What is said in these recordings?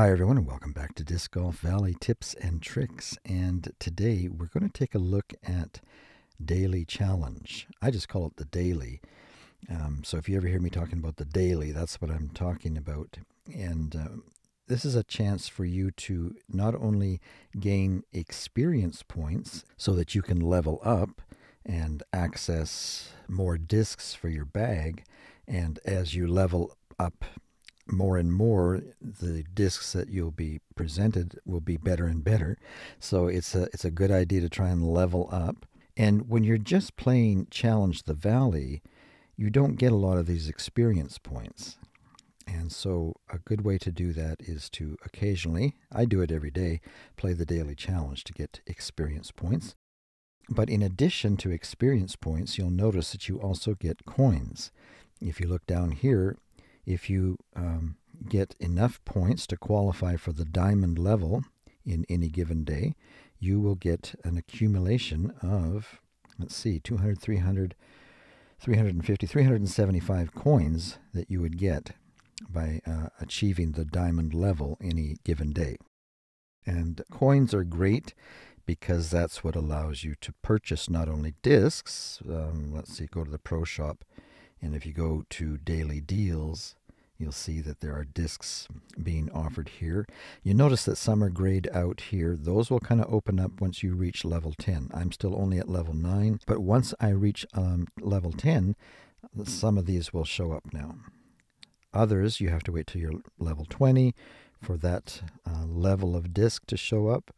Hi, everyone, and welcome back to Disc Golf Valley Tips and Tricks. And today we're going to take a look at Daily Challenge. I just call it the Daily. Um, so if you ever hear me talking about the Daily, that's what I'm talking about. And uh, this is a chance for you to not only gain experience points so that you can level up and access more discs for your bag. And as you level up more and more the discs that you'll be presented will be better and better. So it's a it's a good idea to try and level up. And when you're just playing Challenge the Valley, you don't get a lot of these experience points. And so a good way to do that is to occasionally, I do it every day, play the daily challenge to get experience points. But in addition to experience points, you'll notice that you also get coins. If you look down here, if you um, get enough points to qualify for the diamond level in any given day, you will get an accumulation of, let's see, 200, 300, 350, 375 coins that you would get by uh, achieving the diamond level any given day. And coins are great because that's what allows you to purchase not only discs, um, let's see, go to the pro shop, and if you go to daily deals, You'll see that there are discs being offered here. You notice that some are grayed out here. Those will kind of open up once you reach level 10. I'm still only at level 9, but once I reach um, level 10, some of these will show up now. Others, you have to wait till you're level 20 for that uh, level of disc to show up.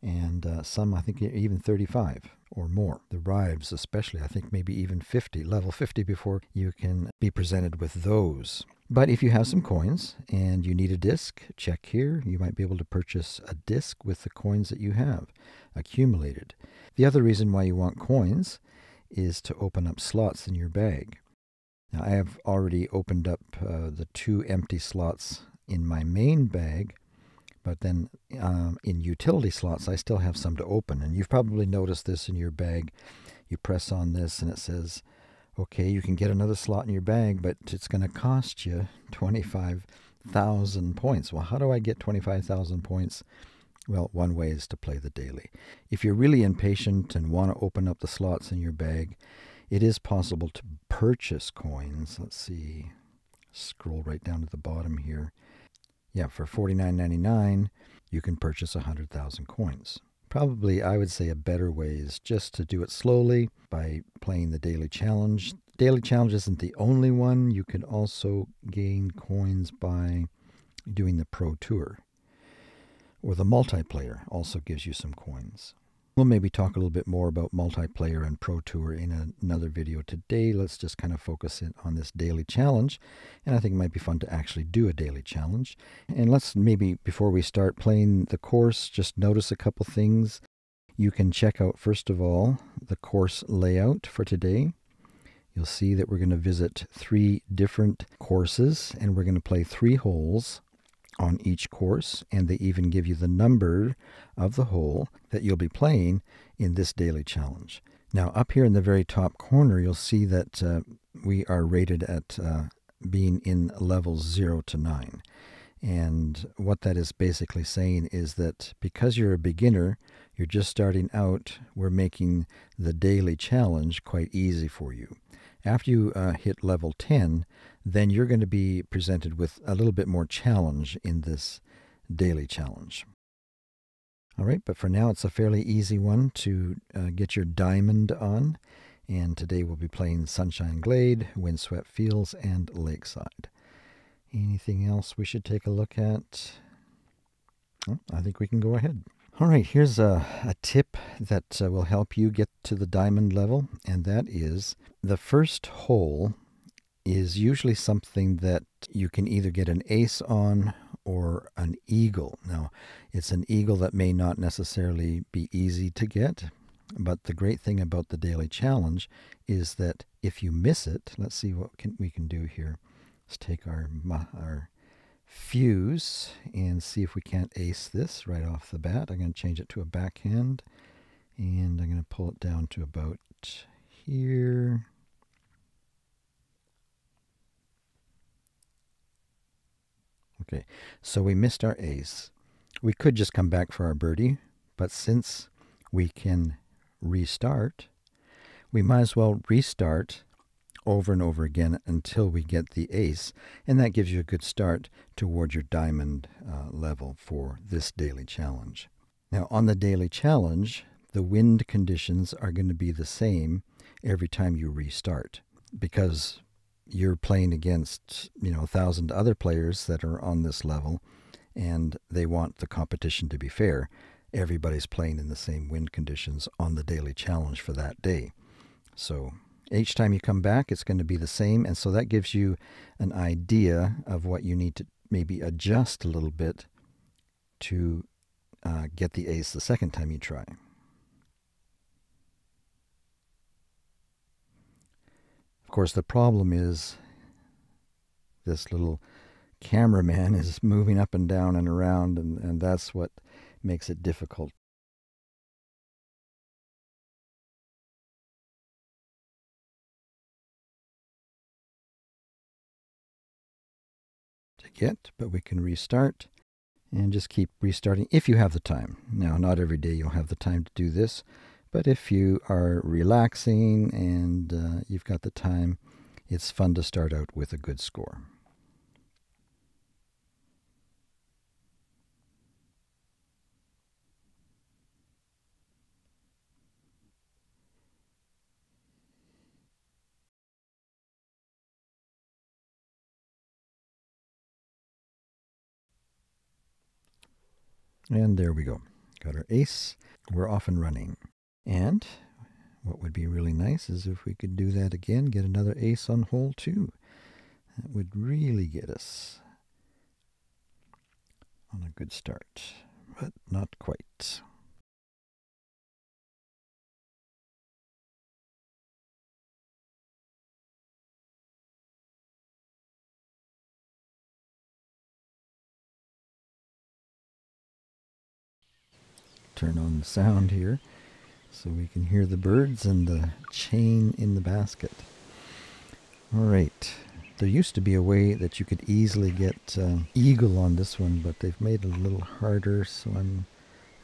And uh, some, I think, even 35 or more. The rives, especially, I think maybe even 50, level 50 before you can be presented with those. But if you have some coins and you need a disc, check here. You might be able to purchase a disc with the coins that you have accumulated. The other reason why you want coins is to open up slots in your bag. Now, I have already opened up uh, the two empty slots in my main bag, but then um, in utility slots, I still have some to open. And you've probably noticed this in your bag. You press on this and it says okay, you can get another slot in your bag, but it's going to cost you 25,000 points. Well, how do I get 25,000 points? Well, one way is to play the daily. If you're really impatient and want to open up the slots in your bag, it is possible to purchase coins. Let's see, scroll right down to the bottom here. Yeah, for $49.99, you can purchase 100,000 coins. Probably, I would say a better way is just to do it slowly by playing the daily challenge. Daily challenge isn't the only one. You can also gain coins by doing the Pro Tour. Or the multiplayer also gives you some coins. We'll maybe talk a little bit more about multiplayer and Pro Tour in another video today. Let's just kind of focus in on this daily challenge. And I think it might be fun to actually do a daily challenge. And let's maybe, before we start playing the course, just notice a couple things. You can check out, first of all, the course layout for today. You'll see that we're going to visit three different courses and we're going to play three holes on each course, and they even give you the number of the hole that you'll be playing in this daily challenge. Now, up here in the very top corner, you'll see that uh, we are rated at uh, being in levels 0 to 9. And what that is basically saying is that because you're a beginner, you're just starting out, we're making the daily challenge quite easy for you. After you uh, hit level 10, then you're going to be presented with a little bit more challenge in this daily challenge. All right, but for now, it's a fairly easy one to uh, get your diamond on. And today we'll be playing Sunshine Glade, Windswept Fields, and Lakeside. Anything else we should take a look at? Well, I think we can go ahead. All right, here's a, a tip that uh, will help you get to the diamond level, and that is the first hole is usually something that you can either get an ace on or an eagle. Now, it's an eagle that may not necessarily be easy to get, but the great thing about the daily challenge is that if you miss it, let's see what can, we can do here. Let's take our, our fuse and see if we can't ace this right off the bat. I'm going to change it to a backhand and I'm going to pull it down to about here. Okay, so we missed our ace. We could just come back for our birdie, but since we can restart, we might as well restart over and over again until we get the ace, and that gives you a good start towards your diamond uh, level for this daily challenge. Now, on the daily challenge, the wind conditions are going to be the same every time you restart because you're playing against, you know, a thousand other players that are on this level and they want the competition to be fair. Everybody's playing in the same wind conditions on the daily challenge for that day. So each time you come back, it's going to be the same. And so that gives you an idea of what you need to maybe adjust a little bit to uh, get the ace the second time you try. Of course, the problem is this little cameraman is moving up and down and around, and, and that's what makes it difficult. To get, but we can restart and just keep restarting if you have the time. Now, not every day you'll have the time to do this, but if you are relaxing and uh, you've got the time, it's fun to start out with a good score. And there we go. Got our ace. We're off and running. And what would be really nice is if we could do that again, get another ace on hole two. That would really get us on a good start, but not quite. Turn on the sound here so we can hear the birds and the chain in the basket. All right. There used to be a way that you could easily get uh, eagle on this one, but they've made it a little harder, so I'm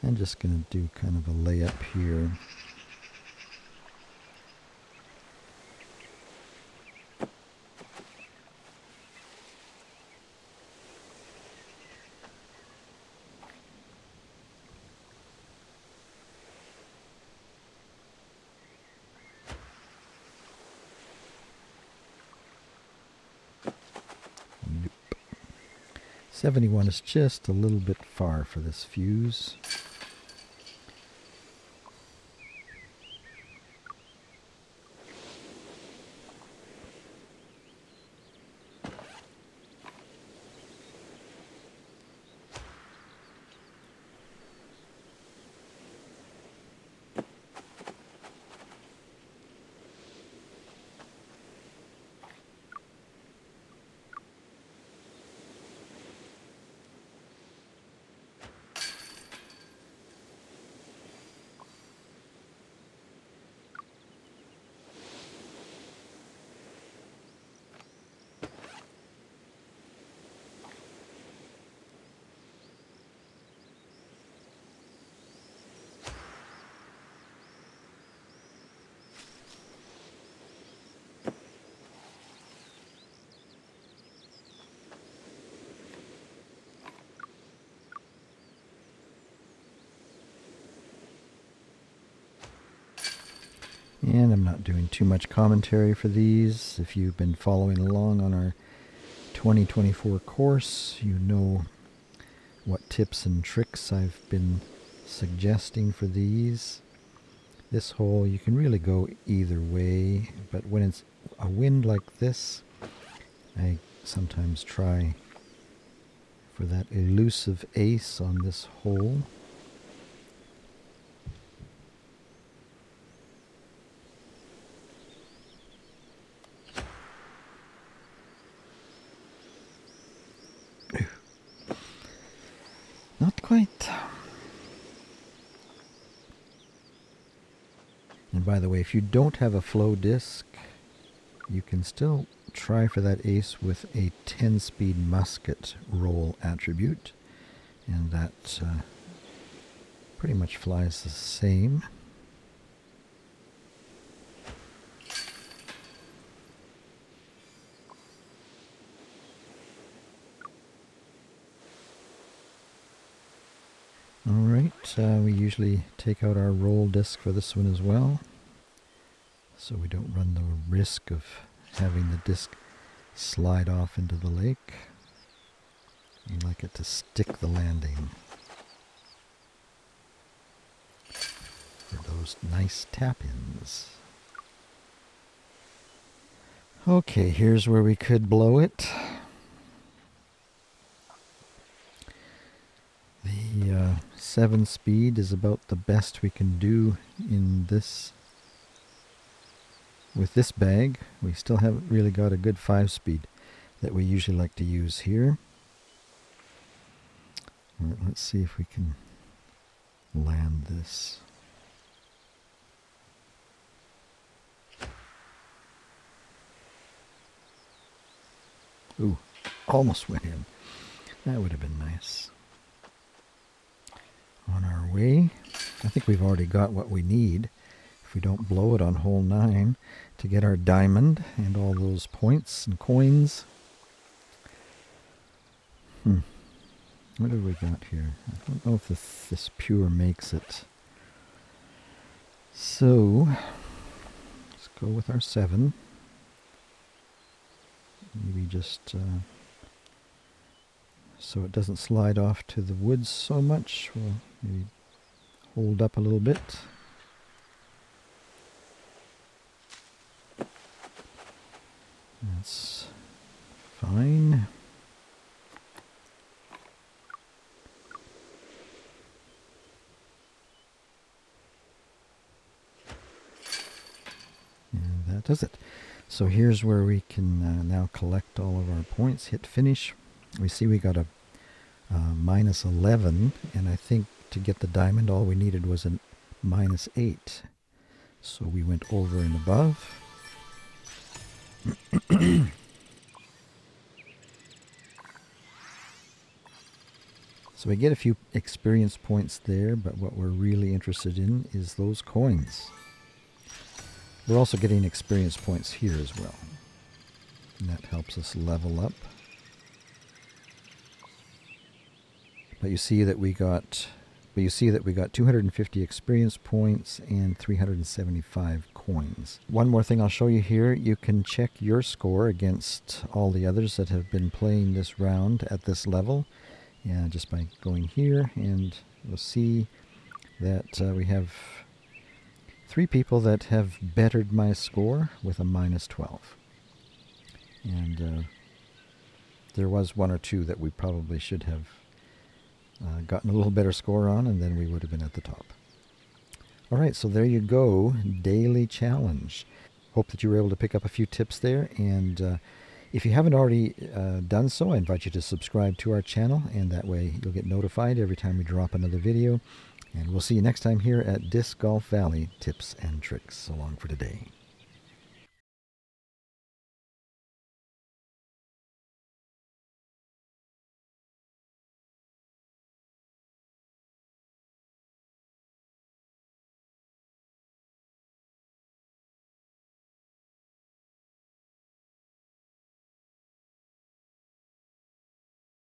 I'm just going to do kind of a layup here. 71 is just a little bit far for this fuse. And I'm not doing too much commentary for these. If you've been following along on our 2024 course, you know what tips and tricks I've been suggesting for these. This hole, you can really go either way, but when it's a wind like this, I sometimes try for that elusive ace on this hole. Not quite. And by the way, if you don't have a flow disc, you can still try for that ace with a 10 speed musket roll attribute. And that uh, pretty much flies the same. Uh, we usually take out our roll disc for this one as well. So we don't run the risk of having the disc slide off into the lake. We like it to stick the landing. For those nice tap-ins. Okay, here's where we could blow it. The uh, 7 speed is about the best we can do in this with this bag. We still haven't really got a good 5 speed that we usually like to use here. Right, let's see if we can land this. Ooh, almost went in. That would have been nice on our way. I think we've already got what we need if we don't blow it on hole 9 to get our diamond and all those points and coins. Hmm. What have we got here? I don't know if this, this pure makes it. So, let's go with our 7. Maybe just... Uh, so it doesn't slide off to the woods so much. We'll maybe hold up a little bit. That's fine. And that does it. So here's where we can uh, now collect all of our points, hit finish. We see we got a uh, minus 11, and I think to get the diamond all we needed was a minus 8. So we went over and above. so we get a few experience points there, but what we're really interested in is those coins. We're also getting experience points here as well. And that helps us level up. But you see that we got but you see that we got 250 experience points and 375 coins. One more thing I'll show you here, you can check your score against all the others that have been playing this round at this level. Yeah, just by going here and you'll see that uh, we have three people that have bettered my score with a minus 12. And uh, there was one or two that we probably should have uh, gotten a little better score on, and then we would have been at the top. All right, so there you go, daily challenge. Hope that you were able to pick up a few tips there. And uh, if you haven't already uh, done so, I invite you to subscribe to our channel, and that way you'll get notified every time we drop another video. And we'll see you next time here at Disc Golf Valley Tips and Tricks. So long for today.